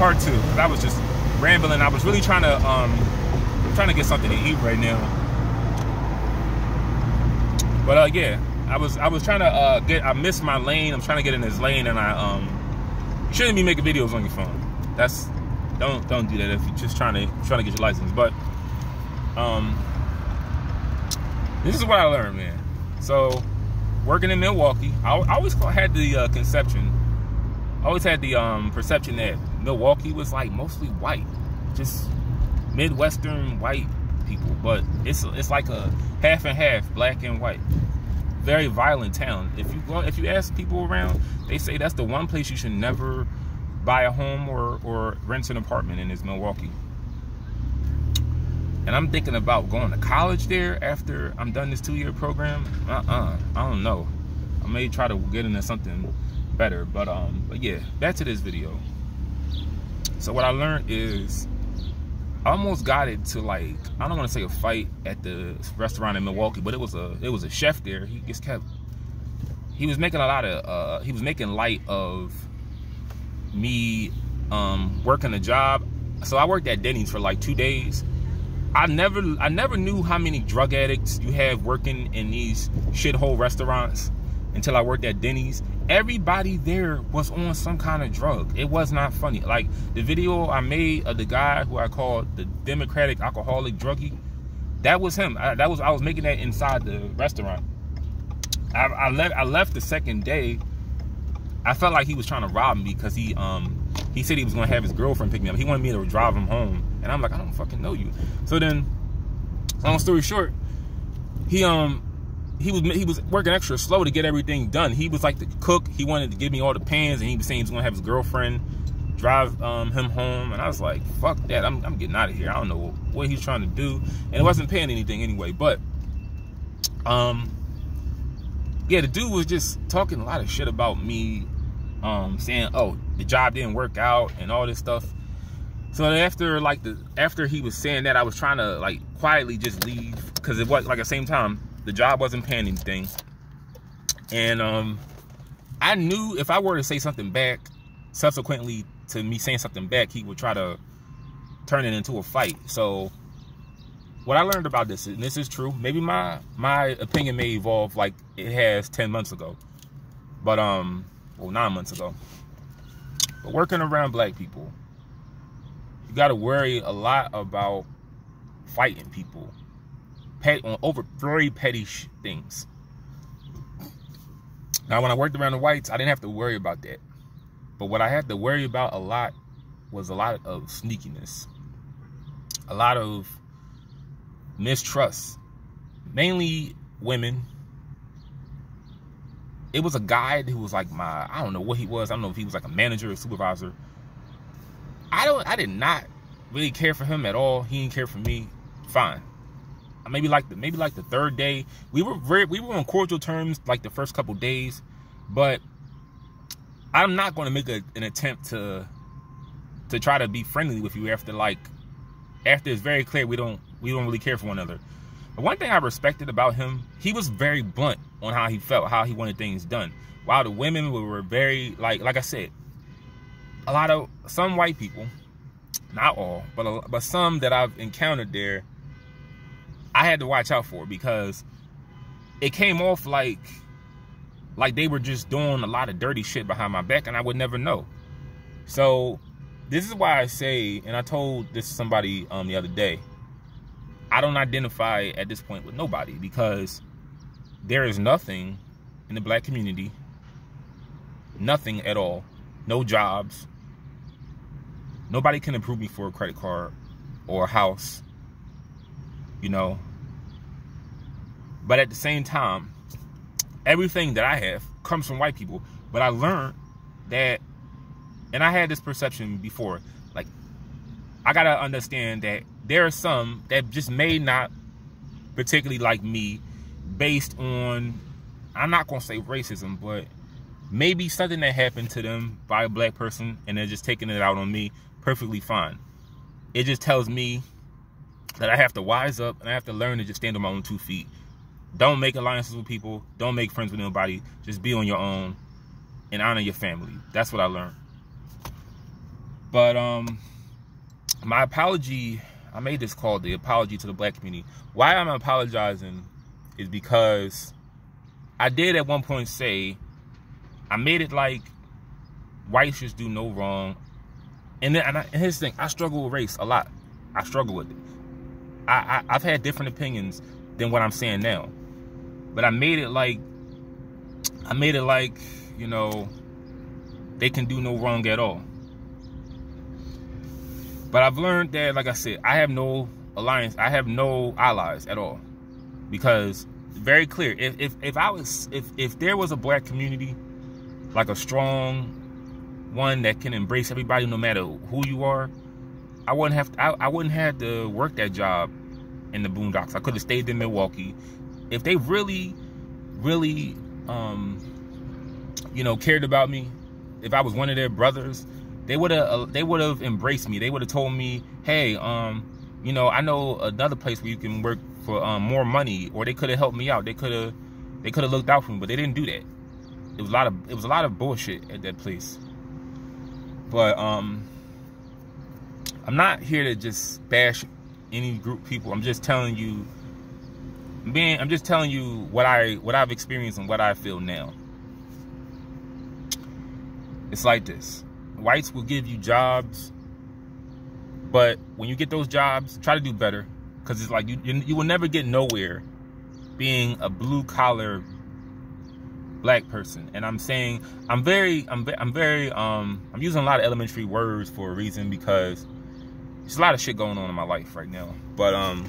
part two. I was just rambling. I was really trying to um trying to get something to eat right now. But uh yeah, I was I was trying to uh get I missed my lane. I'm trying to get in this lane and I um shouldn't be making videos on your phone. That's don't don't do that if you're just trying to trying to get your license. But um this is what I learned, man. So working in Milwaukee, I, I always had the uh, conception, I always had the um, perception that Milwaukee was like mostly white, just Midwestern white people. But it's it's like a half and half, black and white. Very violent town. If you go, if you ask people around, they say that's the one place you should never buy a home or or rent an apartment in is Milwaukee. And I'm thinking about going to college there after I'm done this two-year program. Uh-uh. I don't know. I may try to get into something better. But um, but yeah, back to this video. So what I learned is I almost got it to like I don't want to say a fight at the restaurant in Milwaukee, but it was a it was a chef there. He just kept he was making a lot of uh he was making light of me um working a job. So I worked at Denny's for like two days I never I never knew how many drug addicts you have working in these shithole restaurants until I worked at Denny's. Everybody there was on some kind of drug. It was not funny. Like the video I made of the guy who I called the Democratic alcoholic druggie, that was him. I, that was I was making that inside the restaurant. I, I left I left the second day. I felt like he was trying to rob me because he um he said he was gonna have his girlfriend pick me up. He wanted me to drive him home, and I'm like, I don't fucking know you. So then, long story short, he um he was he was working extra slow to get everything done. He was like the cook. He wanted to give me all the pans, and he was saying he was gonna have his girlfriend drive um, him home. And I was like, fuck that. I'm I'm getting out of here. I don't know what he's trying to do, and it wasn't paying anything anyway. But um yeah, the dude was just talking a lot of shit about me um, saying, "Oh, the job didn't work out" and all this stuff. So after like the after he was saying that, I was trying to like quietly just leave because it was like at the same time the job wasn't paying anything, and um, I knew if I were to say something back, subsequently to me saying something back, he would try to turn it into a fight. So what I learned about this, and this is true, maybe my my opinion may evolve like it has 10 months ago. But um well, nine months ago. But working around black people, you got to worry a lot about fighting people pet, on over very petty things. Now, when I worked around the whites, I didn't have to worry about that. But what I had to worry about a lot was a lot of sneakiness, a lot of mistrust, mainly women it was a guy who was like my I don't know what he was. I don't know if he was like a manager or supervisor. I don't I did not really care for him at all. He didn't care for me. Fine. Maybe like the maybe like the third day. We were very we were on cordial terms like the first couple days, but I'm not going to make a, an attempt to to try to be friendly with you after like after it's very clear we don't we don't really care for one another. But one thing I respected about him, he was very blunt on how he felt, how he wanted things done. While the women were very, like like I said, a lot of, some white people, not all, but, a, but some that I've encountered there, I had to watch out for because it came off like, like they were just doing a lot of dirty shit behind my back and I would never know. So this is why I say, and I told this to somebody um, the other day, I don't identify at this point with nobody because there is nothing in the black community, nothing at all, no jobs. Nobody can approve me for a credit card or a house, you know. But at the same time, everything that I have comes from white people. But I learned that, and I had this perception before, like, I gotta understand that there are some that just may not particularly like me based on I'm not gonna say racism, but maybe something that happened to them by a black person and they're just taking it out on me perfectly fine. It just tells me that I have to wise up and I have to learn to just stand on my own two feet. Don't make alliances with people. Don't make friends with anybody. Just be on your own and honor your family. That's what I learned. But um, my apology, I made this called the apology to the black community. Why I'm apologizing is because I did at one point say I made it like whites just do no wrong. And then and, I, and here's the thing, I struggle with race a lot. I struggle with it. I, I I've had different opinions than what I'm saying now. But I made it like I made it like, you know, they can do no wrong at all. But I've learned that, like I said, I have no alliance. I have no allies at all. Because very clear, if if, if I was if if there was a black community, like a strong one that can embrace everybody no matter who you are, I wouldn't have to, I, I wouldn't have to work that job in the boondocks. I could have stayed in Milwaukee. If they really, really um, you know, cared about me, if I was one of their brothers, they would have uh, they would have embraced me. They would have told me, "Hey, um, you know, I know another place where you can work for um, more money," or they could have helped me out. They could have they could have looked out for me, but they didn't do that. It was a lot of it was a lot of bullshit at that place. But um, I'm not here to just bash any group people. I'm just telling you being I'm just telling you what I what I've experienced and what I feel now. It's like this. Whites will give you jobs, but when you get those jobs, try to do better. Because it's like you, you, you will never get nowhere being a blue collar black person. And I'm saying I'm very I'm I'm very um I'm using a lot of elementary words for a reason because there's a lot of shit going on in my life right now. But um